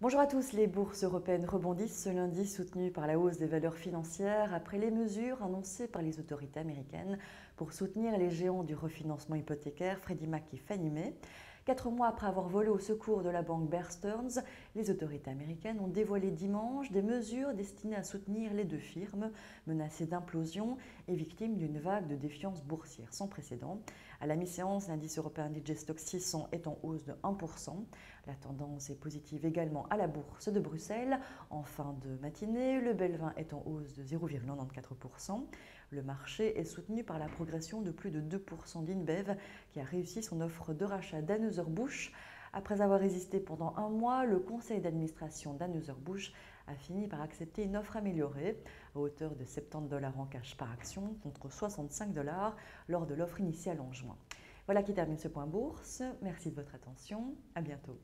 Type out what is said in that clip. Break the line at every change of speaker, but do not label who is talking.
Bonjour à tous, les bourses européennes rebondissent ce lundi soutenues par la hausse des valeurs financières après les mesures annoncées par les autorités américaines pour soutenir les géants du refinancement hypothécaire Freddie Mac et Fannie Mae. Quatre mois après avoir volé au secours de la banque Bear Stearns, les autorités américaines ont dévoilé dimanche des mesures destinées à soutenir les deux firmes menacées d'implosion et victimes d'une vague de défiance boursière sans précédent. À la mi-séance, l'indice européen Digestock 600 est en hausse de 1%. La tendance est positive également à la bourse de Bruxelles. En fin de matinée, le Belvin est en hausse de 0,94%. Le marché est soutenu par la progression de plus de 2% d'Inbev qui a réussi son offre de rachat d'Anheuser-Busch. Après avoir résisté pendant un mois, le conseil d'administration d'Anheuser-Busch a fini par accepter une offre améliorée à hauteur de 70 dollars en cash par action contre 65 dollars lors de l'offre initiale en juin. Voilà qui termine ce point bourse. Merci de votre attention. À bientôt.